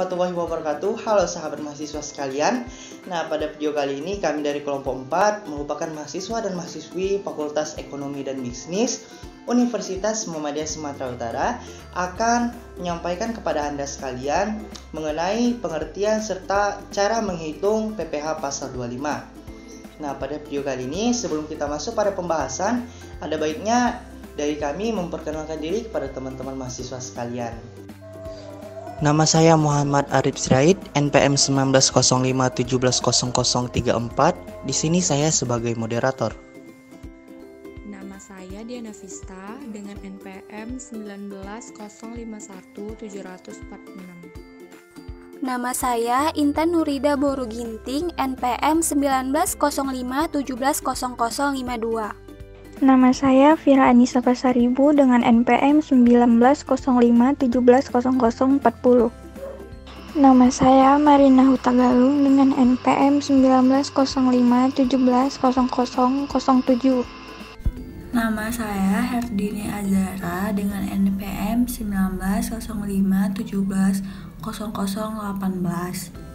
warahmatullahi wabarakatuh. Halo sahabat mahasiswa sekalian. Nah pada video kali ini kami dari kelompok 4 Merupakan mahasiswa dan mahasiswi Fakultas Ekonomi dan Bisnis Universitas Muhammadiyah Sumatera Utara Akan menyampaikan kepada anda sekalian Mengenai pengertian serta cara menghitung PPH pasal 25 Nah pada video kali ini sebelum kita masuk pada pembahasan Ada baiknya dari kami memperkenalkan diri kepada teman-teman mahasiswa sekalian Nama saya Muhammad Arif Sirait, NPM 1905170034. Di sini saya sebagai moderator. Nama saya Diana Vista dengan NPM 190517046. Nama saya Intan Nurida Boru Ginting, NPM 1905170052. Nama saya Vira Anissa Pasaribu dengan NPM 1905170040. Nama saya Marina Hutagalung dengan NPM 1905170007. Nama saya Herdini Azara dengan NPM 1905170018.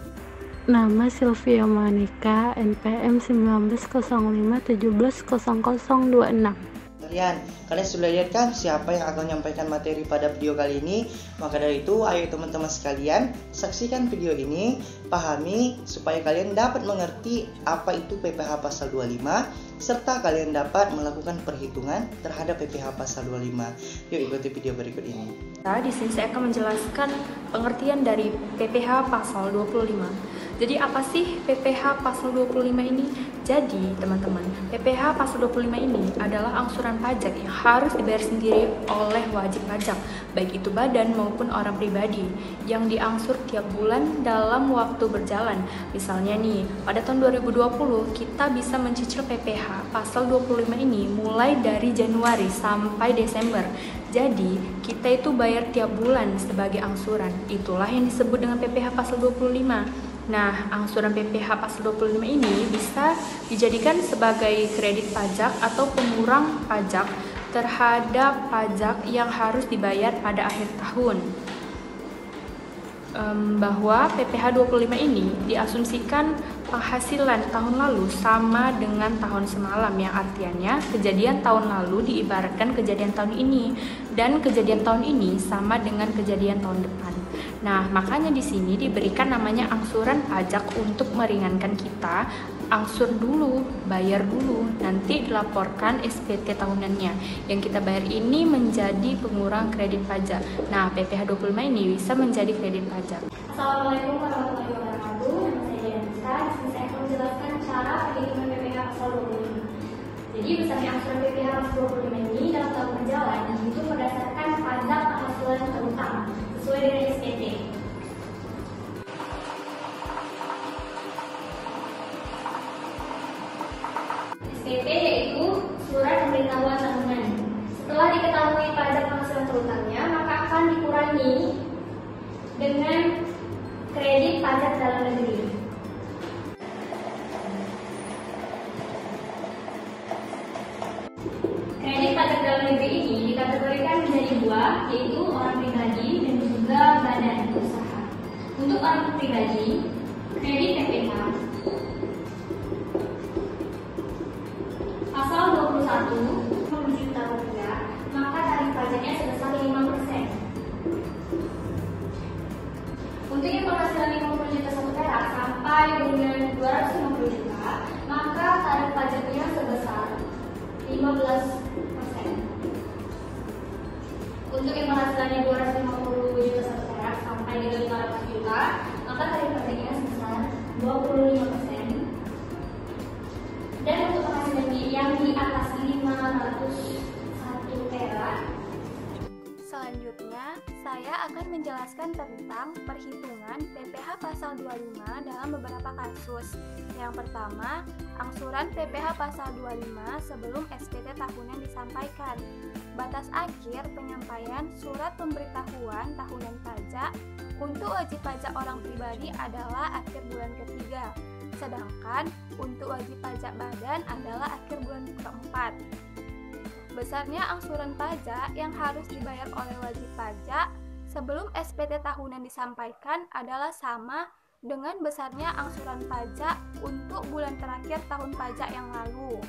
Nama Sylvia Monica, NPM 1905170026. Kalian, kalian sudah lihat kan siapa yang akan menyampaikan materi pada video kali ini? Maka dari itu, ayo teman-teman sekalian, saksikan video ini, pahami supaya kalian dapat mengerti apa itu PPH pasal 25 serta kalian dapat melakukan perhitungan terhadap PPH pasal 25. Yuk ikuti video berikut ini. Nah, di sini saya akan menjelaskan pengertian dari PPH pasal 25. Jadi apa sih PPH pasal 25 ini? Jadi teman-teman, PPH pasal 25 ini adalah angsuran pajak yang harus dibayar sendiri oleh wajib pajak, baik itu badan maupun orang pribadi, yang diangsur tiap bulan dalam waktu berjalan. Misalnya nih, pada tahun 2020 kita bisa mencicil PPH pasal 25 ini mulai dari Januari sampai Desember. Jadi, kita itu bayar tiap bulan sebagai angsuran. Itulah yang disebut dengan PPH pasal 25. Nah, angsuran PPH pasal 25 ini bisa dijadikan sebagai kredit pajak atau pengurang pajak terhadap pajak yang harus dibayar pada akhir tahun. Um, bahwa PPH 25 ini diasumsikan penghasilan tahun lalu sama dengan tahun semalam yang artinya kejadian tahun lalu diibaratkan kejadian tahun ini dan kejadian tahun ini sama dengan kejadian tahun depan. Nah, makanya di sini diberikan namanya angsuran pajak untuk meringankan kita. Angsur dulu, bayar dulu, nanti dilaporkan SPT tahunannya. Yang kita bayar ini menjadi pengurang kredit pajak. Nah, PPh 25 ini bisa menjadi kredit pajak. Assalamualaikum warahmatullahi wabarakatuh. Nama saya saya akan menjelaskan cara PPh pasal 25. Jadi besarnya angsuran PPh pasal 25 ini dalam tahun berjalan itu berdasarkan pajak penghasilan terutama sesuai dengan. SPT Untuk orang pribadi, kredit PPH akan menjelaskan tentang perhitungan PPH pasal 25 dalam beberapa kasus. Yang pertama, angsuran PPH pasal 25 sebelum SPT tahunan disampaikan. Batas akhir penyampaian surat pemberitahuan tahunan pajak untuk wajib pajak orang pribadi adalah akhir bulan ketiga. Sedangkan untuk wajib pajak badan adalah akhir bulan keempat. Besarnya angsuran pajak yang harus dibayar oleh wajib pajak sebelum SPT tahunan disampaikan adalah sama dengan besarnya angsuran pajak untuk bulan terakhir tahun pajak yang lalu.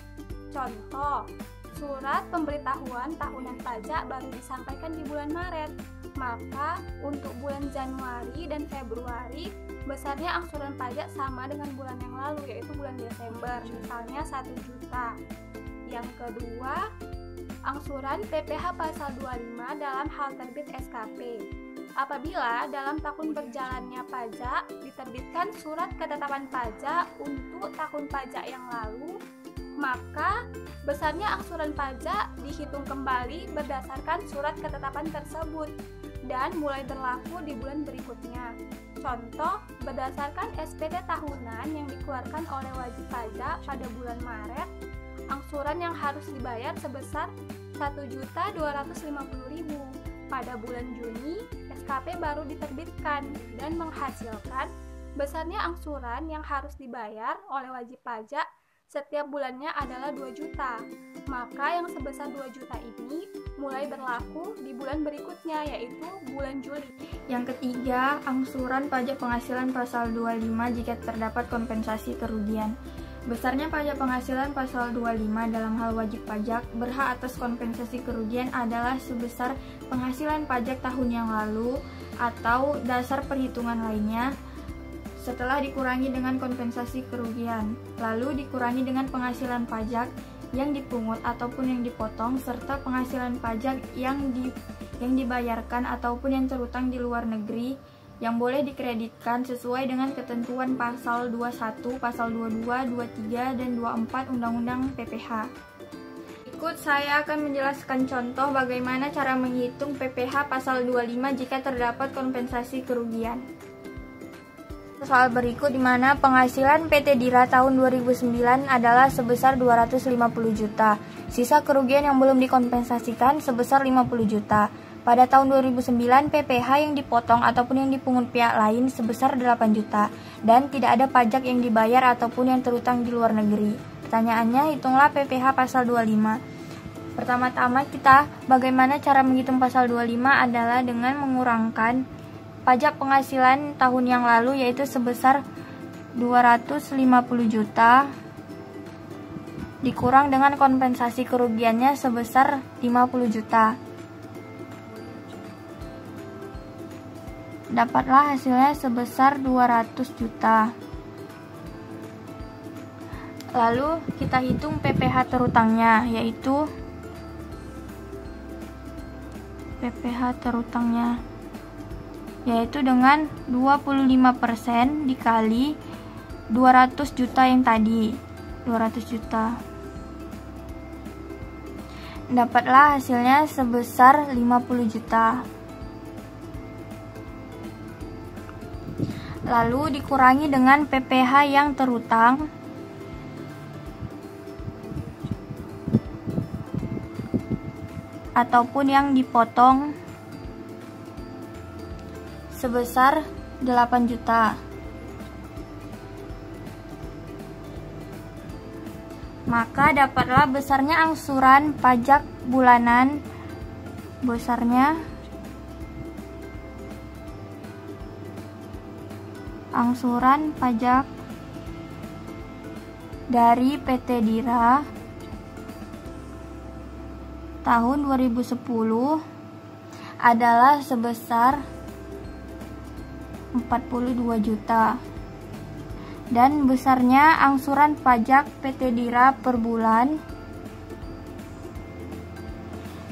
Contoh, surat pemberitahuan tahunan pajak baru disampaikan di bulan Maret, maka untuk bulan Januari dan Februari besarnya angsuran pajak sama dengan bulan yang lalu yaitu bulan Desember, misalnya 1 juta. Yang kedua, angsuran PPh pasal 25 dalam hal terbit SKP. Apabila dalam tahun berjalannya pajak diterbitkan surat ketetapan pajak untuk tahun pajak yang lalu, maka besarnya angsuran pajak dihitung kembali berdasarkan surat ketetapan tersebut dan mulai berlaku di bulan berikutnya. Contoh, berdasarkan SPT tahunan yang dikeluarkan oleh wajib pajak pada bulan Maret, angsuran yang harus dibayar sebesar Rp1.250.000 pada bulan Juni, SKP baru diterbitkan dan menghasilkan besarnya angsuran yang harus dibayar oleh wajib pajak setiap bulannya adalah 2 juta. Maka yang sebesar 2 juta ini mulai berlaku di bulan berikutnya yaitu bulan Juli. Yang ketiga, angsuran pajak penghasilan pasal 25 jika terdapat kompensasi kerugian. Besarnya pajak penghasilan pasal 25 dalam hal wajib pajak berhak atas kompensasi kerugian adalah sebesar penghasilan pajak tahun yang lalu atau dasar perhitungan lainnya setelah dikurangi dengan kompensasi kerugian, lalu dikurangi dengan penghasilan pajak yang dipungut ataupun yang dipotong serta penghasilan pajak yang di yang dibayarkan ataupun yang terutang di luar negeri yang boleh dikreditkan sesuai dengan ketentuan pasal 21, pasal 22, 23, dan 24 Undang-Undang PPH. Ikut saya akan menjelaskan contoh bagaimana cara menghitung PPH pasal 25 jika terdapat kompensasi kerugian. Soal berikut di mana penghasilan PT Dira tahun 2009 adalah sebesar 250 juta. Sisa kerugian yang belum dikompensasikan sebesar 50 juta. Pada tahun 2009, PPH yang dipotong ataupun yang dipungut pihak lain sebesar 8 juta dan tidak ada pajak yang dibayar ataupun yang terutang di luar negeri. Pertanyaannya, hitunglah PPH pasal 25. Pertama-tama kita bagaimana cara menghitung pasal 25 adalah dengan mengurangkan pajak penghasilan tahun yang lalu yaitu sebesar 250 juta dikurang dengan kompensasi kerugiannya sebesar 50 juta. Dapatlah hasilnya sebesar 200 juta. Lalu kita hitung PPH terutangnya yaitu PPH terutangnya yaitu dengan 25% dikali 200 juta yang tadi 200 juta dapatlah hasilnya sebesar 50 juta lalu dikurangi dengan PPH yang terutang ataupun yang dipotong sebesar 8 juta. Maka dapatlah besarnya angsuran pajak bulanan besarnya angsuran pajak dari PT Dira tahun 2010 adalah sebesar 42 juta. Dan besarnya angsuran pajak PT Dira per bulan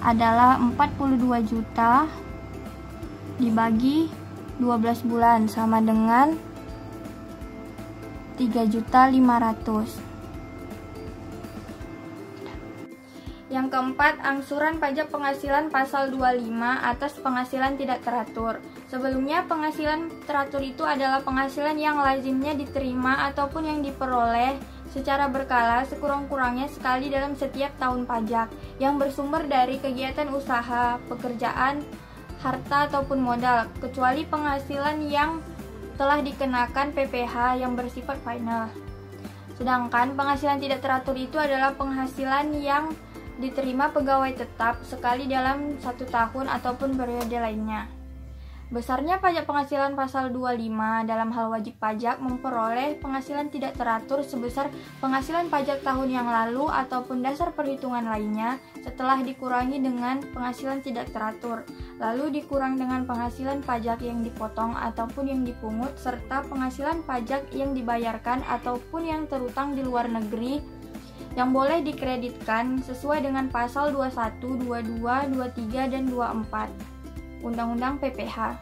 adalah 42 juta dibagi 12 bulan sama dengan 3.500. Yang keempat, angsuran pajak penghasilan pasal 25 atas penghasilan tidak teratur. Sebelumnya, penghasilan teratur itu adalah penghasilan yang lazimnya diterima ataupun yang diperoleh secara berkala sekurang-kurangnya sekali dalam setiap tahun pajak yang bersumber dari kegiatan usaha, pekerjaan, harta ataupun modal, kecuali penghasilan yang telah dikenakan PPH yang bersifat final. Sedangkan penghasilan tidak teratur itu adalah penghasilan yang diterima pegawai tetap sekali dalam satu tahun ataupun periode lainnya. Besarnya pajak penghasilan pasal 25 dalam hal wajib pajak memperoleh penghasilan tidak teratur sebesar penghasilan pajak tahun yang lalu ataupun dasar perhitungan lainnya setelah dikurangi dengan penghasilan tidak teratur, lalu dikurang dengan penghasilan pajak yang dipotong ataupun yang dipungut serta penghasilan pajak yang dibayarkan ataupun yang terutang di luar negeri yang boleh dikreditkan sesuai dengan pasal 21, 22, 23, dan 24. Undang-Undang PPH.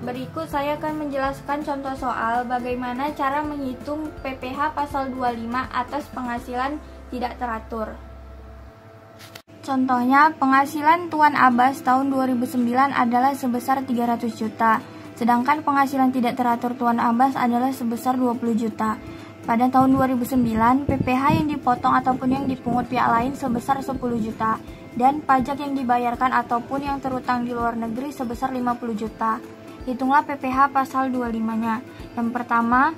Berikut saya akan menjelaskan contoh soal bagaimana cara menghitung PPH pasal 25 atas penghasilan tidak teratur. Contohnya, penghasilan Tuan Abbas tahun 2009 adalah sebesar 300 juta, sedangkan penghasilan tidak teratur Tuan Abbas adalah sebesar 20 juta. Pada tahun 2009, PPH yang dipotong ataupun yang dipungut pihak lain sebesar 10 juta, dan pajak yang dibayarkan ataupun yang terutang di luar negeri sebesar 50 juta. Hitunglah PPH pasal 25-nya. Yang pertama,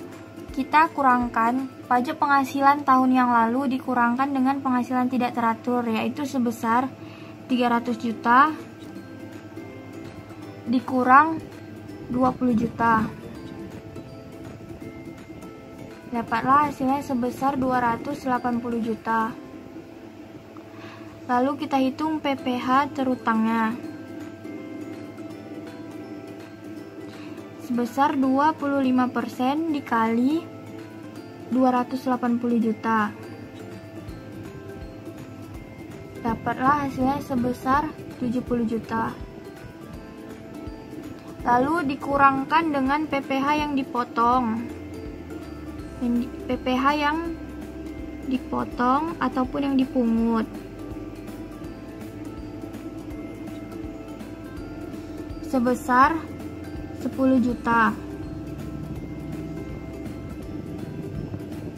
kita kurangkan pajak penghasilan tahun yang lalu dikurangkan dengan penghasilan tidak teratur yaitu sebesar 300 juta dikurang 20 juta. Dapatlah hasilnya sebesar 280 juta. Lalu kita hitung PPH terutangnya. Sebesar 25% dikali 280 juta. Dapatlah hasilnya sebesar 70 juta. Lalu dikurangkan dengan PPH yang dipotong. PPH yang dipotong ataupun yang dipungut. sebesar 10 juta.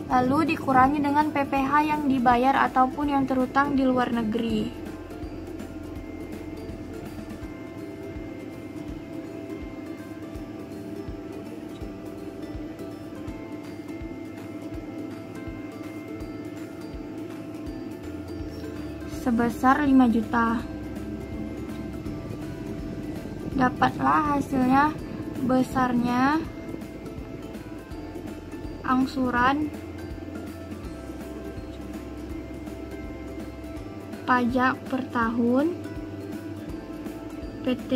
Lalu dikurangi dengan PPH yang dibayar ataupun yang terutang di luar negeri. Sebesar 5 juta dapatlah hasilnya besarnya angsuran pajak per tahun PT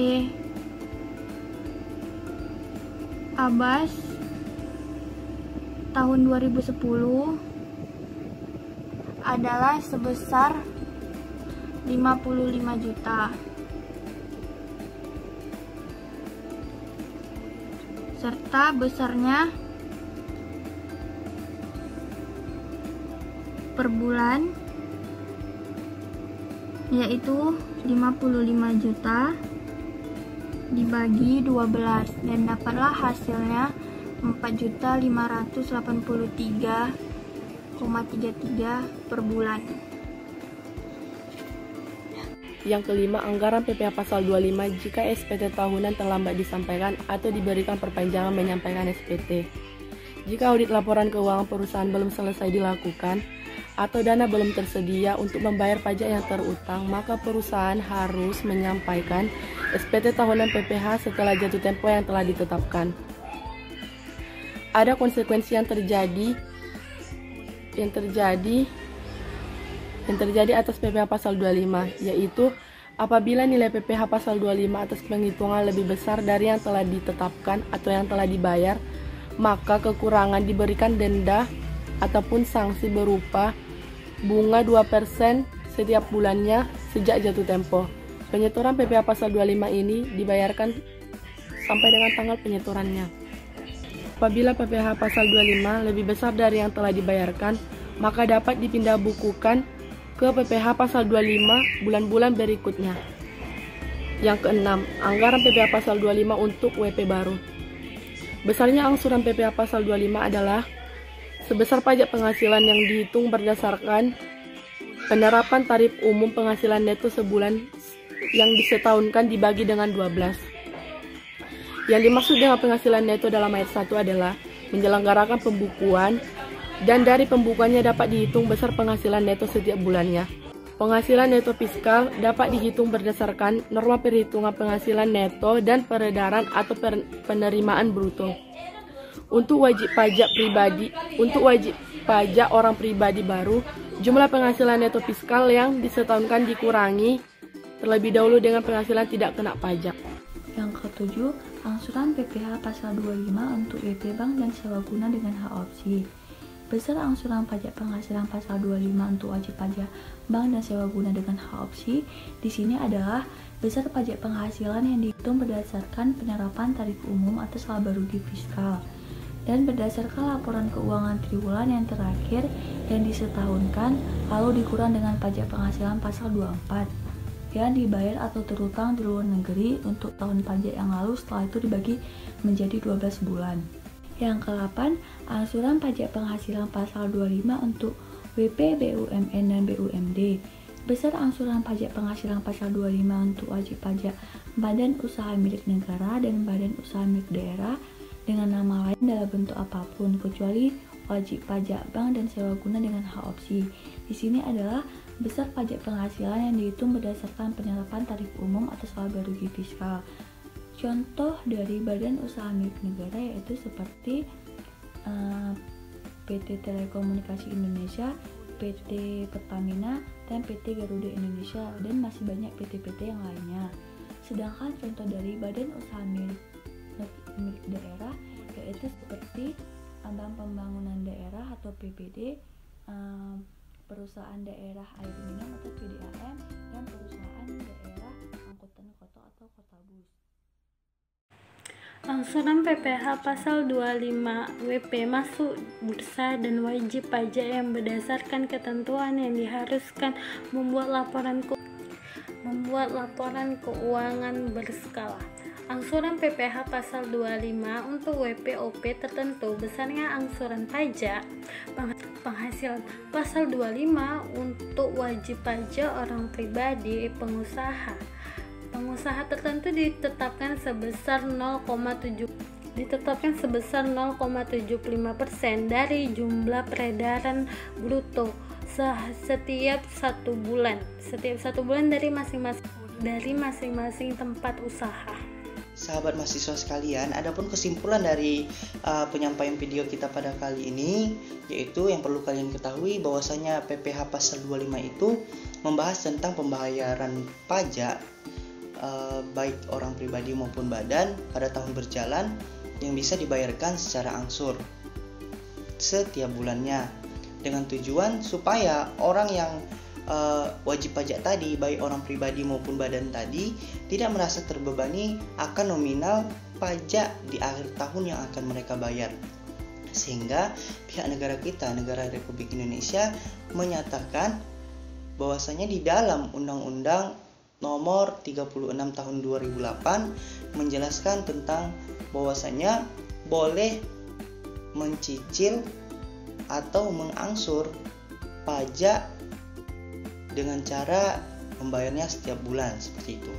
Abas tahun 2010 adalah sebesar 55 juta. Serta besarnya per bulan yaitu 55 juta dibagi 12 dan dapatlah hasilnya 4.583,33 per bulan. Yang kelima, anggaran PPh pasal 25 jika SPT tahunan terlambat disampaikan atau diberikan perpanjangan menyampaikan SPT. Jika audit laporan keuangan perusahaan belum selesai dilakukan atau dana belum tersedia untuk membayar pajak yang terutang, maka perusahaan harus menyampaikan SPT tahunan PPh setelah jatuh tempo yang telah ditetapkan. Ada konsekuensi yang terjadi yang terjadi yang terjadi atas PPh pasal 25, yaitu apabila nilai PPh pasal 25 atas penghitungan lebih besar dari yang telah ditetapkan atau yang telah dibayar, maka kekurangan diberikan denda ataupun sanksi berupa bunga 2% setiap bulannya sejak jatuh tempo. Penyetoran PPh pasal 25 ini dibayarkan sampai dengan tanggal penyetorannya. Apabila PPh pasal 25 lebih besar dari yang telah dibayarkan, maka dapat dipindah bukukan ke PPH pasal 25 bulan-bulan berikutnya. Yang keenam, anggaran PPH pasal 25 untuk WP baru. Besarnya angsuran PPH pasal 25 adalah sebesar pajak penghasilan yang dihitung berdasarkan penerapan tarif umum penghasilan neto sebulan yang disetahunkan dibagi dengan 12. Yang dimaksud dengan penghasilan neto dalam ayat 1 adalah menyelenggarakan pembukuan dan dari pembukuannya dapat dihitung besar penghasilan neto setiap bulannya. Penghasilan neto fiskal dapat dihitung berdasarkan norma perhitungan penghasilan neto dan peredaran atau penerimaan bruto. Untuk wajib pajak pribadi, untuk wajib pajak orang pribadi baru, jumlah penghasilan neto fiskal yang disetahunkan dikurangi terlebih dahulu dengan penghasilan tidak kena pajak. Yang ketujuh, angsuran PPh pasal 25 untuk WP bank dan sewa guna dengan hak opsi. Besar angsuran pajak penghasilan pasal 25 untuk wajib pajak bank dan sewa guna dengan hak opsi di sini adalah besar pajak penghasilan yang dihitung berdasarkan penerapan tarif umum atas laba rugi fiskal dan berdasarkan laporan keuangan triwulan yang terakhir yang disetahunkan lalu dikurang dengan pajak penghasilan pasal 24 yang dibayar atau terutang di luar negeri untuk tahun pajak yang lalu setelah itu dibagi menjadi 12 bulan. Yang ke-8, angsuran pajak penghasilan pasal 25 untuk WP, BUMN, dan BUMD. Besar angsuran pajak penghasilan pasal 25 untuk wajib pajak badan usaha milik negara dan badan usaha milik daerah dengan nama lain dalam bentuk apa pun kecuali wajib pajak bank dan sewa guna dengan hak opsi. Di sini adalah besar pajak penghasilan yang dihitung berdasarkan penerapan tarif umum atas laba rugi fiskal. Contoh dari badan usaha milik negara yaitu seperti uh, eh, PT Telekomunikasi Indonesia, PT Pertamina, dan PT Garuda Indonesia, dan masih banyak PT-PT yang lainnya. Sedangkan contoh dari badan usaha milik, milik daerah yaitu seperti Bank Pembangunan Daerah atau PPD, uh, eh, perusahaan daerah air minum atau PDAM, dan perusahaan daerah Angsuran PPh pasal 25 WP masuk bursa dan wajib pajak yang berdasarkan ketentuan yang diharuskan membuat laporan ke membuat laporan keuangan berskala. Angsuran PPh pasal 25 untuk WPOP tertentu besarnya angsuran pajak penghasilan pasal 25 untuk wajib pajak orang pribadi pengusaha pengusaha tertentu ditetapkan sebesar 0,7 ditetapkan sebesar 0,75% dari jumlah peredaran bruto setiap satu bulan setiap satu bulan dari masing-masing dari masing-masing tempat usaha. Sahabat mahasiswa sekalian, adapun kesimpulan dari uh, penyampaian video kita pada kali ini yaitu yang perlu kalian ketahui bahwasanya PPh pasal 25 itu membahas tentang pembayaran pajak uh, baik orang pribadi maupun badan pada tahun berjalan yang bisa dibayarkan secara angsur setiap bulannya. Dengan tujuan supaya orang yang uh, wajib pajak tadi baik orang pribadi maupun badan tadi tidak merasa terbebani akan nominal pajak di akhir tahun yang akan mereka bayar. Sehingga pihak negara kita negara Republik Indonesia menyatakan bahwasanya di dalam undang-undang nomor 36 tahun 2008 menjelaskan tentang bahwasanya boleh mencicil atau mengangsur pajak dengan cara membayarnya setiap bulan seperti itu.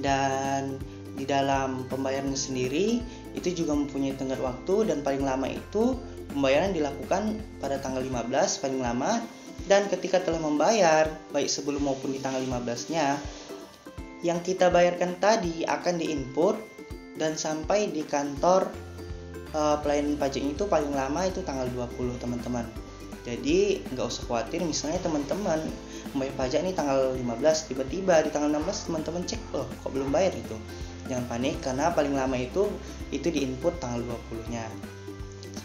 Dan di dalam pembayaran sendiri itu juga mempunyai tenggat waktu dan paling lama itu pembayaran dilakukan pada tanggal 15 paling lama dan ketika telah membayar, baik sebelum maupun di tanggal 15-nya, yang kita bayarkan tadi akan diinput dan sampai di kantor uh, pelayanan pajak itu paling lama itu tanggal 20 teman-teman. Jadi nggak usah khawatir misalnya teman-teman membayar pajak ini tanggal 15 tiba-tiba di tanggal 16 teman-teman cek loh kok belum bayar itu. Jangan panik karena paling lama itu itu diinput tanggal 20-nya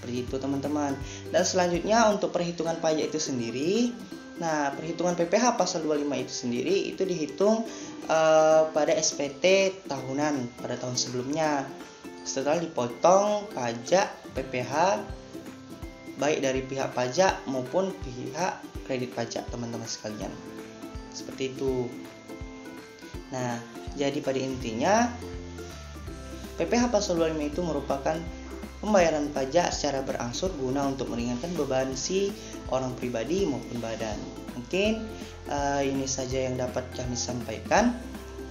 seperti itu teman-teman dan selanjutnya untuk perhitungan pajak itu sendiri nah perhitungan PPh pasal 25 itu sendiri itu dihitung uh, pada SPT tahunan pada tahun sebelumnya. Setelah dipotong pajak PPh baik dari pihak pajak maupun pihak kredit pajak teman-teman sekalian. Seperti itu. Nah jadi pada intinya PPh pasal 25 itu merupakan pembayaran pajak secara berangsur guna untuk meringankan beban si orang pribadi maupun badan. Mungkin uh, ini saja yang dapat kami sampaikan.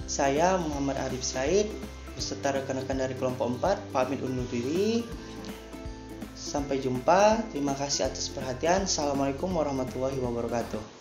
Saya Muhammad Arif Said beserta rekan-rekan dari kelompok 4 pamit undur diri. Sampai jumpa. Terima kasih atas perhatian. Assalamualaikum warahmatullahi wabarakatuh.